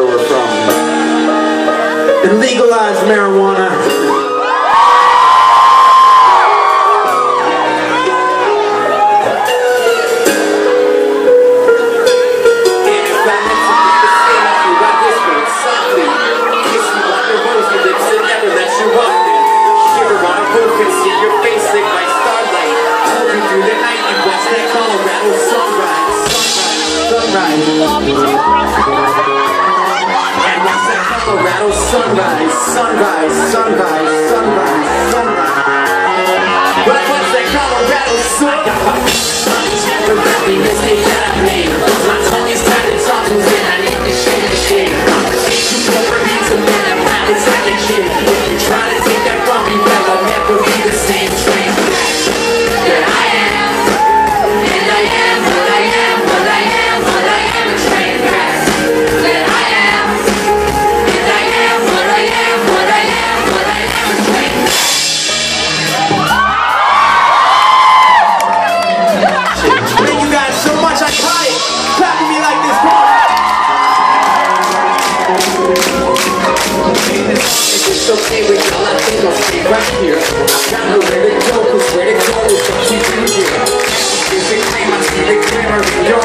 where we're from. And legalize marijuana. Sunrise, sunrise, sunrise, sunrise, sunrise. But what's that Colorado sunrise? Happiness they got me. It's okay with y'all. I think I'll stay right here. I got nowhere to go, cause where to go is to you here. If it claim I see the glimmer in your